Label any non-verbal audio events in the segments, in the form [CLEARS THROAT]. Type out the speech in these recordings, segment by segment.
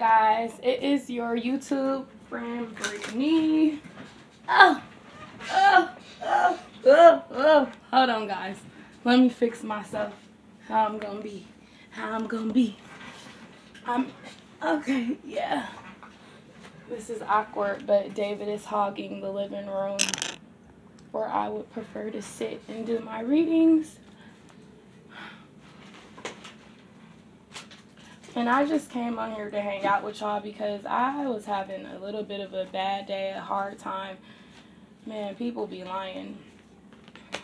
guys, it is your YouTube friend Brittney. Oh, oh, oh, oh, oh. Hold on, guys. Let me fix myself. How I'm gonna be. How I'm gonna be. I'm okay. Yeah. This is awkward, but David is hogging the living room where I would prefer to sit and do my readings. And I just came on here to hang out with y'all because I was having a little bit of a bad day, a hard time. Man, people be lying.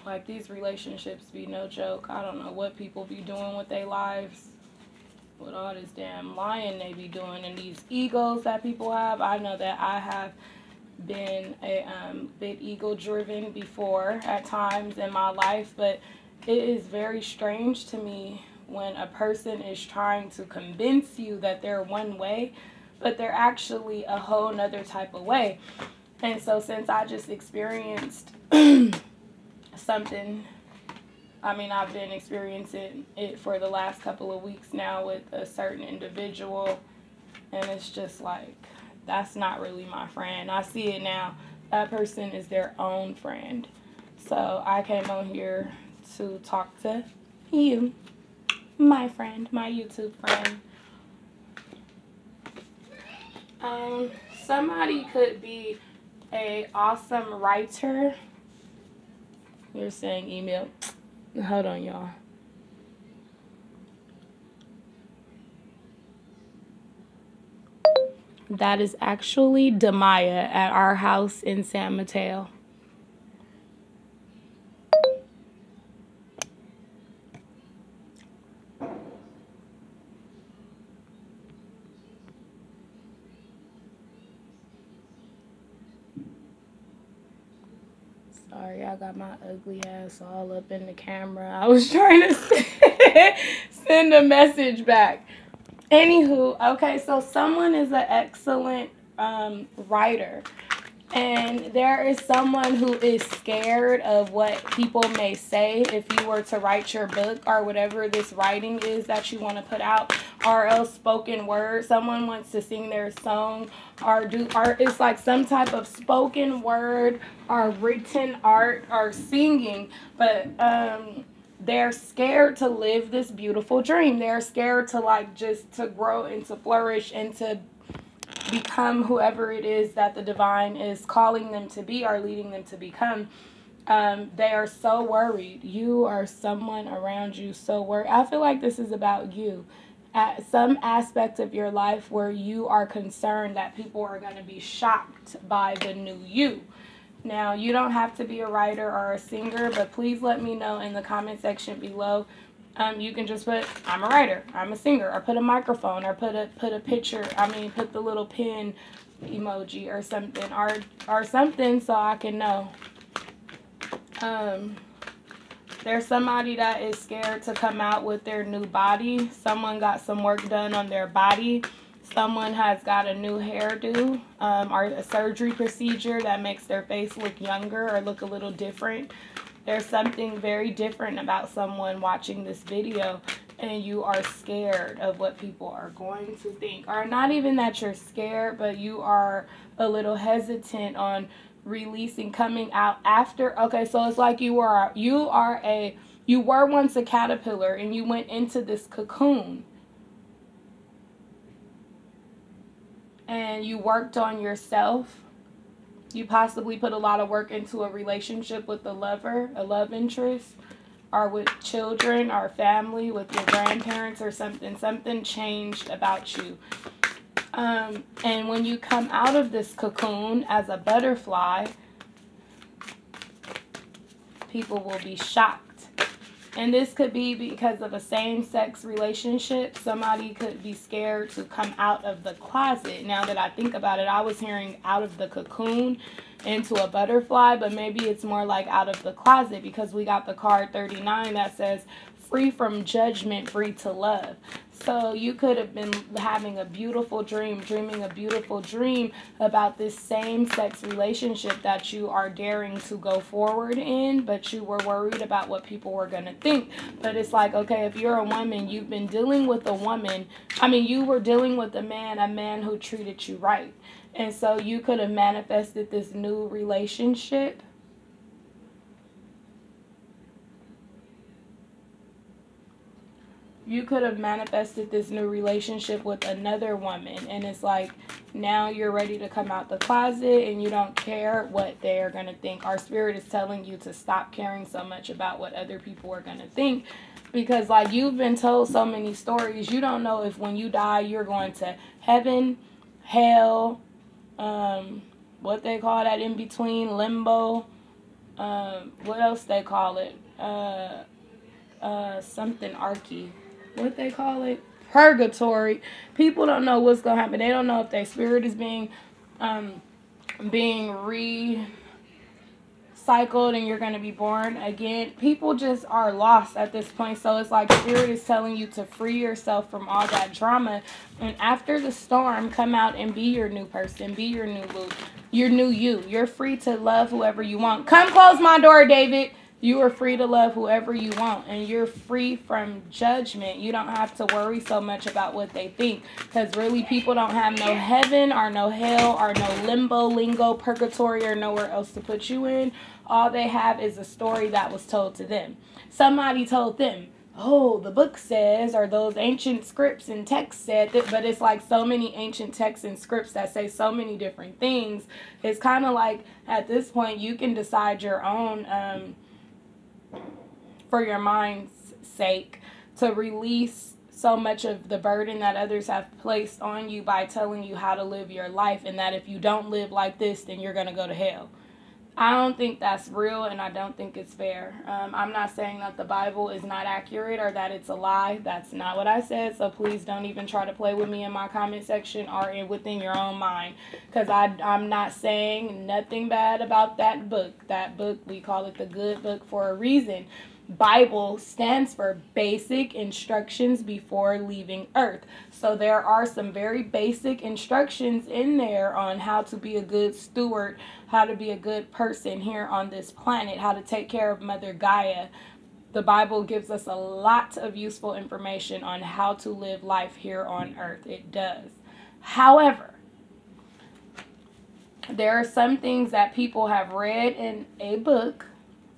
Like these relationships be no joke. I don't know what people be doing with their lives. With all this damn lying they be doing and these egos that people have. I know that I have been a um, bit ego driven before at times in my life, but it is very strange to me when a person is trying to convince you that they're one way, but they're actually a whole nother type of way. And so since I just experienced [CLEARS THROAT] something, I mean, I've been experiencing it for the last couple of weeks now with a certain individual, and it's just like, that's not really my friend. I see it now. That person is their own friend. So I came on here to talk to you my friend, my YouTube friend. Um, somebody could be a awesome writer. You're saying email. Hold on, y'all. That is actually Demaya at our house in San Mateo. Sorry, I got my ugly ass all up in the camera. I was [LAUGHS] trying to send a message back. Anywho, okay, so someone is an excellent um, writer. And there is someone who is scared of what people may say if you were to write your book or whatever this writing is that you want to put out, or else spoken word. Someone wants to sing their song or do art. It's like some type of spoken word or written art or singing, but um, they're scared to live this beautiful dream. They're scared to like just to grow and to flourish and to become whoever it is that the divine is calling them to be or leading them to become. Um, they are so worried. You are someone around you so worried. I feel like this is about you. At some aspect of your life where you are concerned that people are going to be shocked by the new you. Now, you don't have to be a writer or a singer, but please let me know in the comment section below um, you can just put I'm a writer, I'm a singer, or put a microphone, or put a put a picture. I mean, put the little pin emoji or something, or or something, so I can know. Um, there's somebody that is scared to come out with their new body. Someone got some work done on their body. Someone has got a new hairdo um, or a surgery procedure that makes their face look younger or look a little different there's something very different about someone watching this video and you are scared of what people are going to think. Or not even that you're scared but you are a little hesitant on releasing coming out after. Okay so it's like you are you are a you were once a caterpillar and you went into this cocoon. And you worked on yourself you possibly put a lot of work into a relationship with a lover, a love interest, or with children or family, with your grandparents or something. Something changed about you. Um, and when you come out of this cocoon as a butterfly, people will be shocked. And this could be because of a same-sex relationship. Somebody could be scared to come out of the closet. Now that I think about it, I was hearing out of the cocoon into a butterfly, but maybe it's more like out of the closet because we got the card 39 that says free from judgment, free to love. So you could have been having a beautiful dream, dreaming a beautiful dream about this same sex relationship that you are daring to go forward in, but you were worried about what people were going to think. But it's like, okay, if you're a woman, you've been dealing with a woman. I mean, you were dealing with a man, a man who treated you right. And so you could have manifested this new relationship you could have manifested this new relationship with another woman and it's like now you're ready to come out the closet and you don't care what they are going to think. Our spirit is telling you to stop caring so much about what other people are going to think because like you've been told so many stories. You don't know if when you die you're going to heaven hell um what they call that in between limbo um what else they call it? Uh uh something archy what they call it purgatory. People don't know what's gonna happen. They don't know if their spirit is being um being recycled and you're gonna be born again. People just are lost at this point. So it's like spirit is telling you to free yourself from all that drama. And after the storm come out and be your new person be your new Luke your new you. You're free to love whoever you want. Come close my door david you are free to love whoever you want, and you're free from judgment. You don't have to worry so much about what they think because really, people don't have no heaven or no hell or no limbo, lingo, purgatory, or nowhere else to put you in. All they have is a story that was told to them. Somebody told them, oh, the book says, or those ancient scripts and texts said that, but it's like so many ancient texts and scripts that say so many different things. It's kind of like at this point, you can decide your own. Um, for your mind's sake to release so much of the burden that others have placed on you by telling you how to live your life and that if you don't live like this then you're going to go to hell. I don't think that's real and i don't think it's fair. Um, i'm not saying that the bible is not accurate or that it's a lie. That's not what i said so please don't even try to play with me in my comment section or in, within your own mind because i'm not saying nothing bad about that book. That book we call it the good book for a reason Bible stands for basic instructions before leaving earth. So there are some very basic instructions in there on how to be a good steward, how to be a good person here on this planet, how to take care of Mother Gaia. The Bible gives us a lot of useful information on how to live life here on earth. It does. However, there are some things that people have read in a book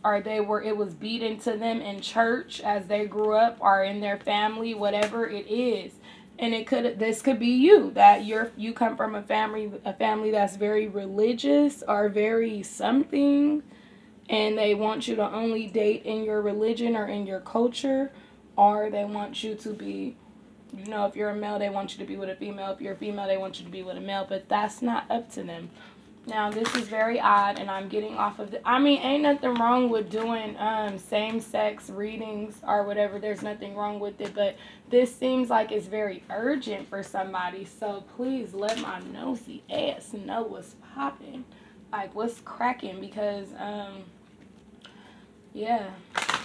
or they were it was beat into them in church as they grew up or in their family whatever it is. And it could this could be you that you're you come from a family a family that's very religious or very something and they want you to only date in your religion or in your culture or they want you to be you know if you're a male they want you to be with a female. If you're a female they want you to be with a male. But that's not up to them now this is very odd and I'm getting off of the I mean ain't nothing wrong with doing um same sex readings or whatever. There's nothing wrong with it, but this seems like it's very urgent for somebody. So please let my nosy ass know what's popping. Like what's cracking because um yeah,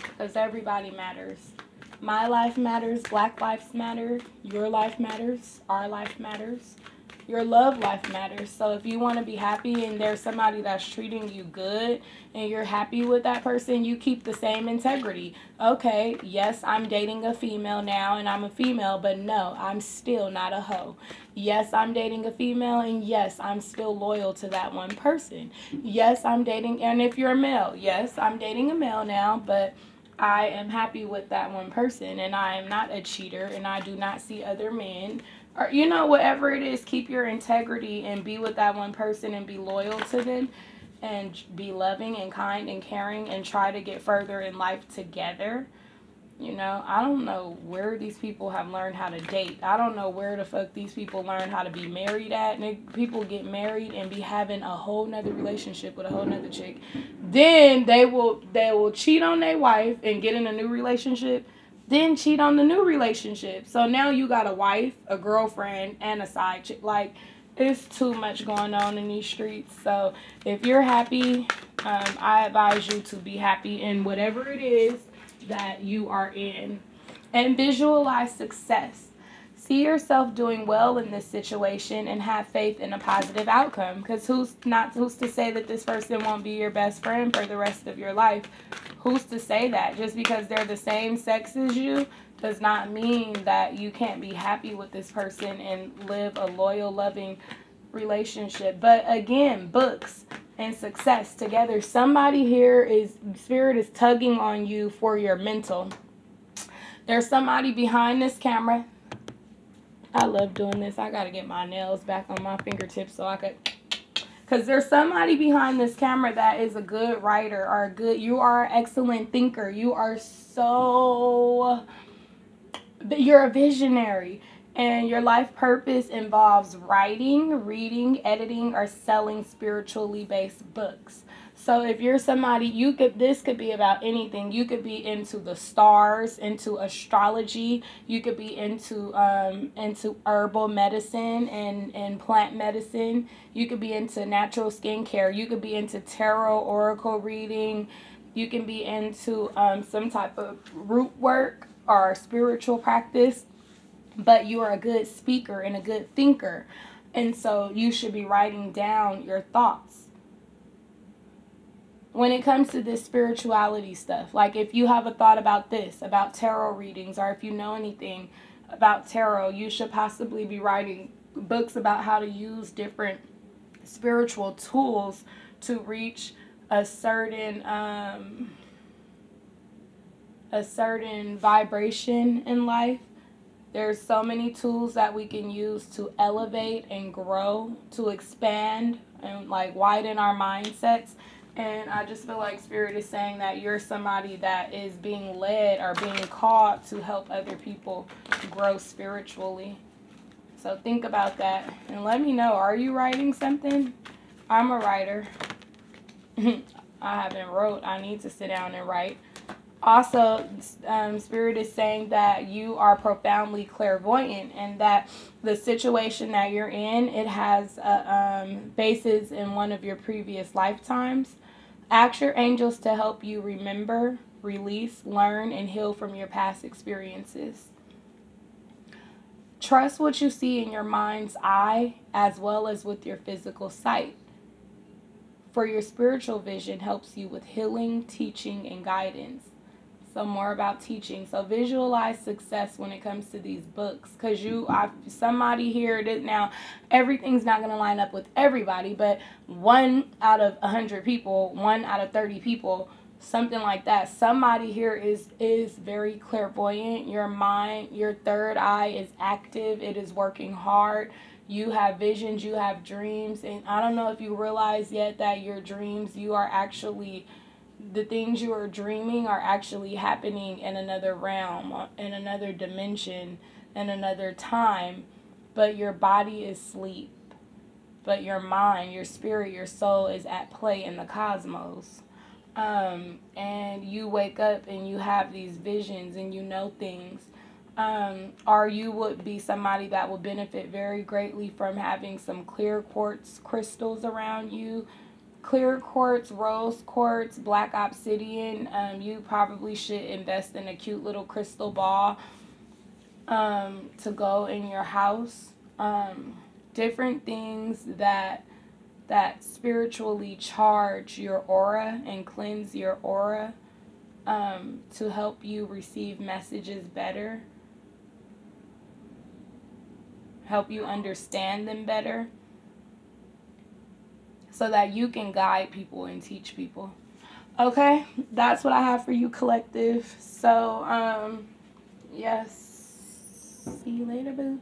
because everybody matters. My life matters, black lives matter, your life matters, our life matters your love life matters. So if you want to be happy and there's somebody that's treating you good and you're happy with that person, you keep the same integrity. Okay, yes, I'm dating a female now and I'm a female, but no, I'm still not a hoe. Yes, I'm dating a female and yes, I'm still loyal to that one person. Yes, I'm dating and if you're a male, yes, I'm dating a male now, but I am happy with that one person and I am not a cheater and I do not see other men or you know whatever it is keep your integrity and be with that one person and be loyal to them and be loving and kind and caring and try to get further in life together. You know i don't know where these people have learned how to date. I don't know where the fuck these people learn how to be married at. And people get married and be having a whole nother relationship with a whole nother chick. Then they will they will cheat on their wife and get in a new relationship then cheat on the new relationship. So now you got a wife, a girlfriend, and a side chick. Like, it's too much going on in these streets. So if you're happy, um, I advise you to be happy in whatever it is that you are in. And visualize success. See yourself doing well in this situation and have faith in a positive outcome. Because who's not who's to say that this person won't be your best friend for the rest of your life? Who's to say that? Just because they're the same sex as you does not mean that you can't be happy with this person and live a loyal, loving relationship. But again, books and success together. Somebody here is spirit is tugging on you for your mental. There's somebody behind this camera. I love doing this. I got to get my nails back on my fingertips so I could because there's somebody behind this camera that is a good writer or a good you are an excellent thinker you are so you're a visionary and your life purpose involves writing, reading, editing, or selling spiritually based books. So if you're somebody, you could this could be about anything. You could be into the stars, into astrology. You could be into um, into herbal medicine and and plant medicine. You could be into natural skincare. You could be into tarot oracle reading. You can be into um, some type of root work or spiritual practice but you are a good speaker and a good thinker. And so you should be writing down your thoughts. When it comes to this spirituality stuff, like if you have a thought about this, about tarot readings, or if you know anything about tarot, you should possibly be writing books about how to use different spiritual tools to reach a certain um, a certain vibration in life there's so many tools that we can use to elevate and grow, to expand and like widen our mindsets. And I just feel like Spirit is saying that you're somebody that is being led or being called to help other people grow spiritually. So think about that and let me know. Are you writing something? I'm a writer. [LAUGHS] I haven't wrote. I need to sit down and write also um, spirit is saying that you are profoundly clairvoyant and that the situation that you're in it has a um, basis in one of your previous lifetimes. Ask your angels to help you remember release learn and heal from your past experiences. Trust what you see in your mind's eye as well as with your physical sight. For your spiritual vision helps you with healing teaching and guidance so more about teaching. So visualize success when it comes to these books because you I, somebody here is now everything's not going to line up with everybody but one out of 100 people one out of 30 people something like that somebody here is is very clairvoyant. Your mind your third eye is active. It is working hard. You have visions you have dreams and i don't know if you realize yet that your dreams you are actually the things you are dreaming are actually happening in another realm, in another dimension, in another time, but your body is asleep. But your mind, your spirit, your soul is at play in the cosmos. Um, and you wake up and you have these visions and you know things. Um, or you would be somebody that will benefit very greatly from having some clear quartz crystals around you clear quartz, rose quartz, black obsidian. Um, you probably should invest in a cute little crystal ball um, to go in your house. Um, different things that that spiritually charge your aura and cleanse your aura um, to help you receive messages better, help you understand them better so that you can guide people and teach people. Okay, that's what I have for you, collective. So, um, yes. See you later, boo.